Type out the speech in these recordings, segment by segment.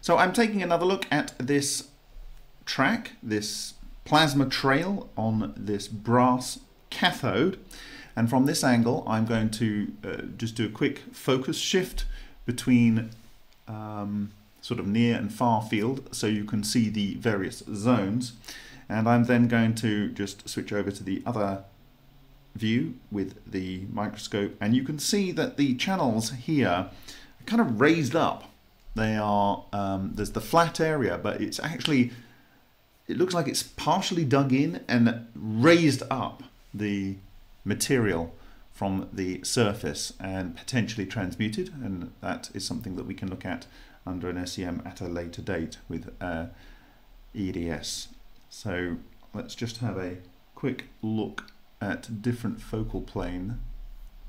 So I'm taking another look at this track, this plasma trail on this brass cathode. And from this angle, I'm going to uh, just do a quick focus shift between um, sort of near and far field so you can see the various zones. And I'm then going to just switch over to the other view with the microscope and you can see that the channels here are kind of raised up. They are, um, there's the flat area, but it's actually, it looks like it's partially dug in and raised up the material from the surface and potentially transmuted and that is something that we can look at under an SEM at a later date with uh, EDS. So let's just have a quick look at different focal plane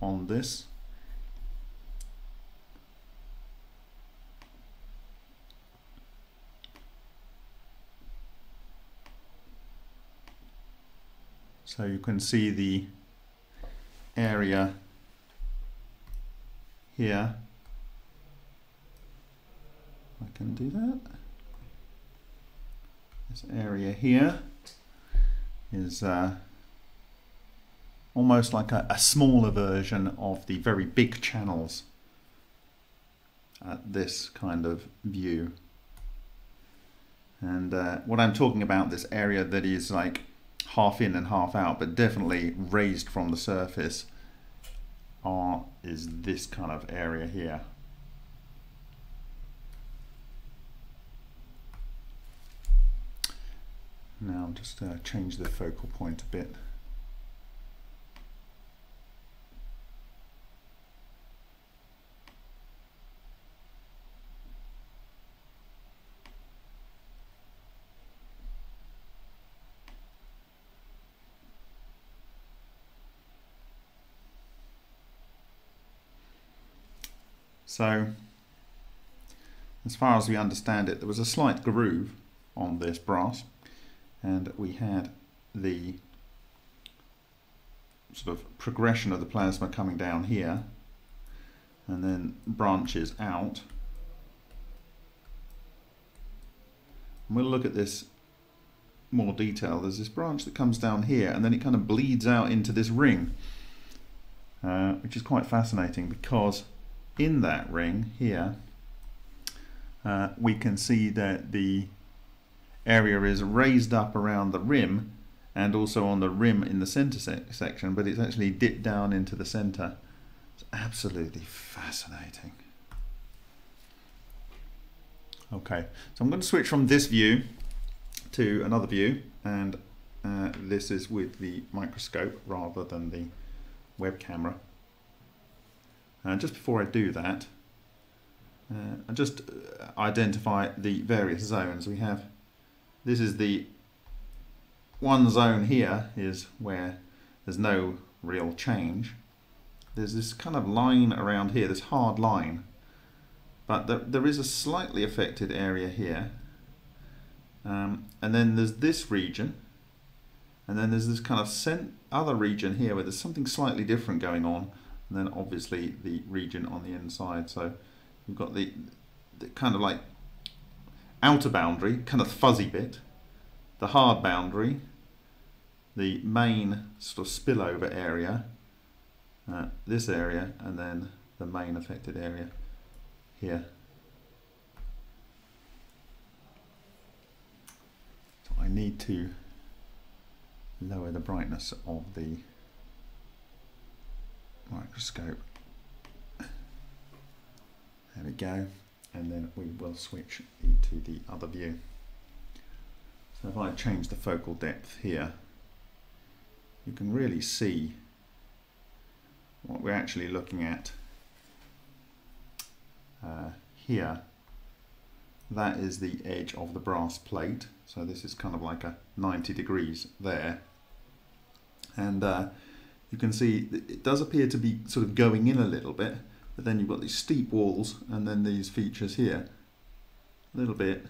on this. So you can see the area here. I can do that. This area here is uh, almost like a, a, smaller version of the very big channels at this kind of view. And uh, what I'm talking about, this area that is like half in and half out, but definitely raised from the surface, are, is this kind of area here. Now just uh, change the focal point a bit. So, as far as we understand it, there was a slight groove on this brass, and we had the sort of progression of the plasma coming down here, and then branches out. And we'll look at this more detail. There's this branch that comes down here, and then it kind of bleeds out into this ring, uh, which is quite fascinating because in that ring here, uh, we can see that the area is raised up around the rim and also on the rim in the center se section, but it's actually dipped down into the center. It's absolutely fascinating. Okay, so I'm going to switch from this view to another view, and uh, this is with the microscope rather than the web camera. And just before I do that, uh, I just uh, identify the various zones we have. This is the one zone here is where there's no real change. There's this kind of line around here, this hard line. But there, is a slightly affected area here. Um, and then there's this region. And then there's this kind of other region here where there's something slightly different going on and then obviously the region on the inside. So we've got the, the kind of like outer boundary, kind of fuzzy bit, the hard boundary, the main sort of spillover area, uh, this area, and then the main affected area here. So I need to lower the brightness of the microscope. There we go. And then we will switch into the other view. So if I change the focal depth here, you can really see what we're actually looking at uh, here. That is the edge of the brass plate. So this is kind of like a 90 degrees there. And uh, you can see it does appear to be sort of going in a little bit, but then you've got these steep walls and then these features here. A little bit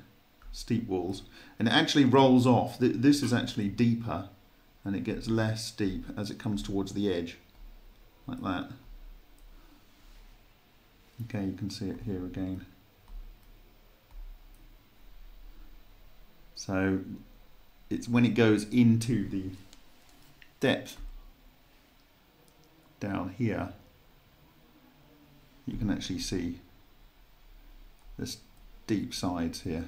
steep walls. And it actually rolls off. This is actually deeper and it gets less steep as it comes towards the edge, like that. Okay, you can see it here again. So it's when it goes into the depth down here, you can actually see this deep sides here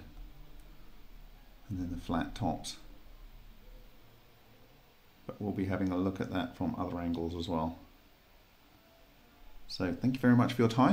and then the flat tops. But we'll be having a look at that from other angles as well. So thank you very much for your time.